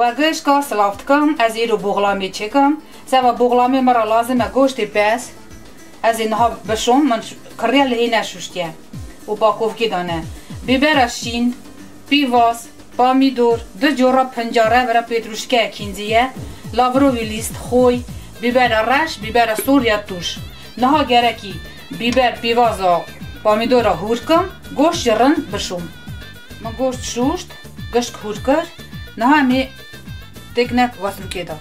و گشکا سلافت کم از ایرو بغلامی چکم سوا بغلامی مرا لازمه گوشت پس از اینها بشم من کریل ای نشوشتیم و با کوفکی دانه بیبر شین پیواس پامیدور دو جورا پنجاره برا پیتروشکه کینزیه لاورو ویلیست خوی بیبر رش بیبر سوریا توش نها گرکی بیبر پیوازا پامیدورا هور کم گوشت رند بشم من گوشت شوشت گشت هور کر نها می tignak wasim kedo.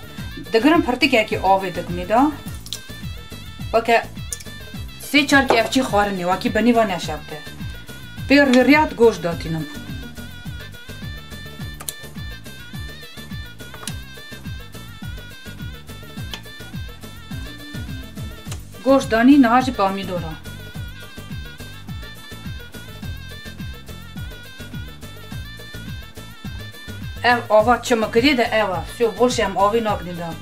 Digirim pirtik yaki ovi digmido. Vaka se char ki avchi xorini vaki bani va nashabdi. Первый ряд гош датиным. Гош дани нажи помидора. Ev ava чмыкри да эва. Все, больше ям ави нак не дам.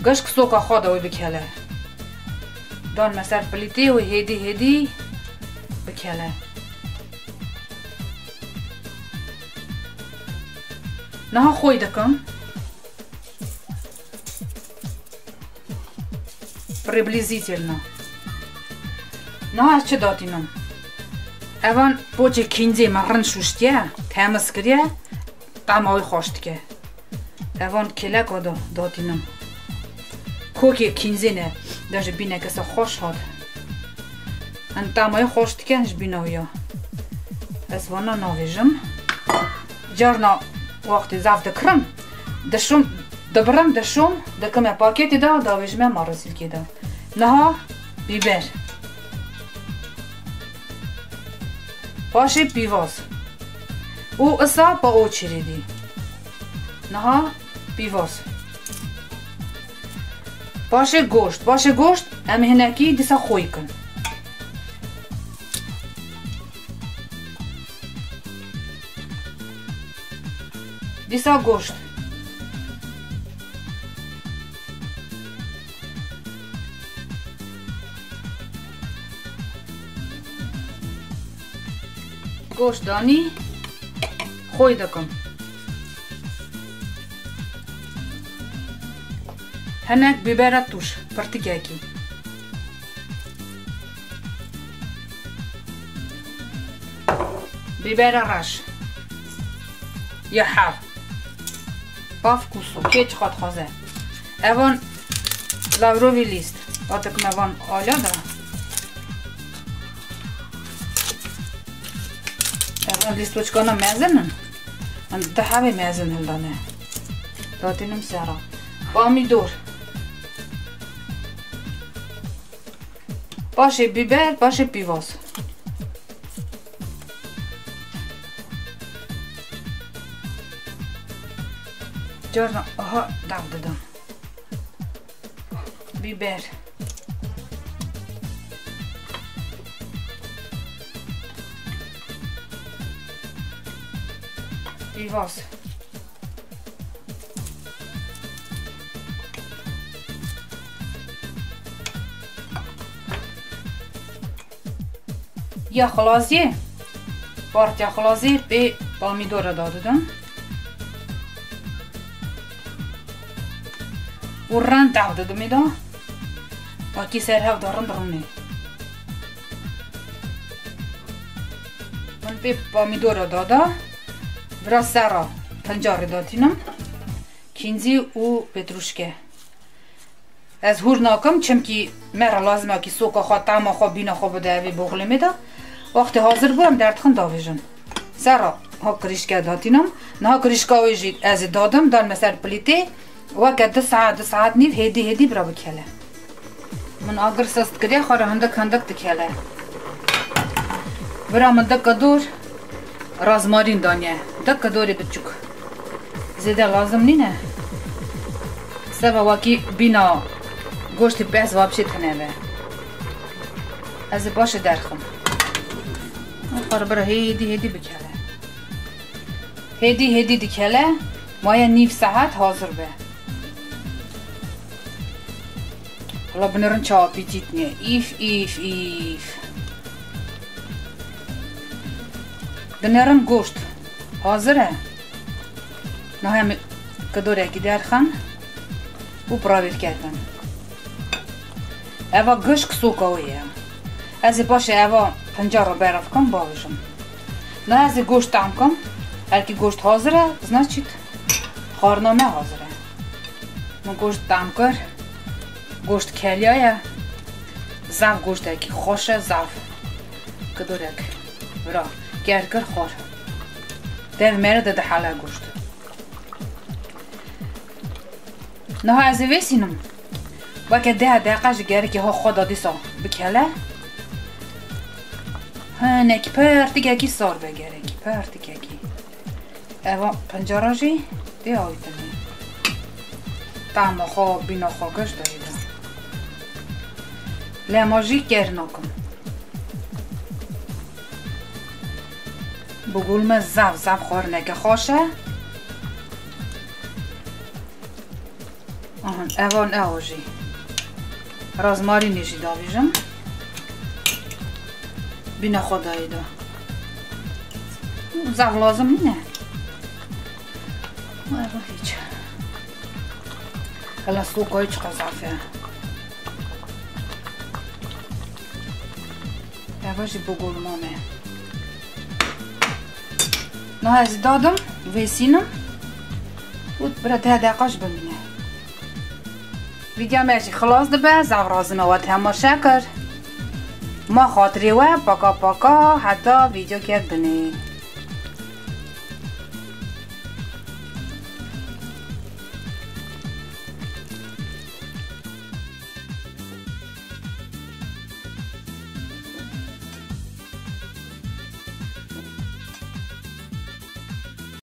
Гаш ксока хода ой бекеле. Дан масар плите ой хеди хеди бекеле. Наха хойдакам. Приблизительно. Наха чедатинам. Эван поче кинде маррын шушке, тәміз кіре, там ой хоштке. Эван келек одо датинам. Коки кинзене, даже бине кеса хош ход. Ан там ой хоштке нш биноя. Эс вана навижам. Жарна вақти завда крым. Дашум Добрам дашум, дакаме пакети да, да вежме морозилки да. Наха бибер. Паше пивоз. U ësa pa o qiridi. Naha, pivos. Pashe gosht, pashe gosht, e me hëneki disa hojkën. Disa gosht. Gosht dani. دکم هنک بیبره توش پرتیکه بیبره رش یا حف باف کوسو کیچ خود خوزه اوان لاوروی لیست آتک موان آیا دارم листочкана الدحا به میازن هلدانه داتینم سارا بامیدور باشه بیبر باشه پیواز جارنا آها داد دادم بیبر i. یا خلاصی پارت یا خلاصی به پامیدور دادم و رند داده میدم با کی سر هف دارم درونه من به پامیدور دادم Biraz sara pancarı datinam. Kinzi u petrushke. از هور ناکم چم کی مرا لازمه کی سوکا خوا تاما خوا بینا خوا بده اوی بغلی میده وقتی حاضر بودم درد خون داویجن سرا ها کریشکه داتینم نه کریشکه ویجید از دادم دان مسر پلیتی و که دو ساعت دو ساعت نیو هیدی هیدی برا بکله من آگر سست کریه خواه هندک هندک دکله برا من دک دور رازمارین دانیه دک دوری بچوک زیده لازم نینه سبا واکی بینا گوشت پس وابشی تنه از باش درخم آخر برا هیدی هیدی بکله هیدی هیدی دکله مایا نیف ساعت به حالا بنرن چا پیتیت نیه Hazır. Na hem kadoreki derxan u pravir ketan. Ewa gışk sokawiye. Ez ê paşê eva pencera berevkan bavêjim. Na ez ê goşt tam kam, erkî goşt hazir e, znaçît xwarina me hazir e. Min goşt tam kir, goşt keliya ye, zav goştekî xweş e zav. Kidorek, bira, ger kir xwar. در میره ده حالا گوشت نه از ویسینم با که ده دقیقه گره که ها خدا دیسا بکله ها نک پر دیگه کی سار بگره کی پر دیگه کی اوا پنجاره جی دی آیتنی تام خو بینا خو گشت دایده لماجی گر نکن بگول زف زف خور نگه خوشه. آهان اوان اوجی. رازماری نیجی داویجم. بینا خدایی دا. زف لازم نه اوه هیچ. هلا سوکای چقدر زفه یواشی بگول از دادم ویسینم. بود برای ده دقیقاش ببینه ویدیو مرسی خلاص ده زو رازمه و تماشا کرد. ما خاطری و پاکا حتی ویدیو کرد بنی.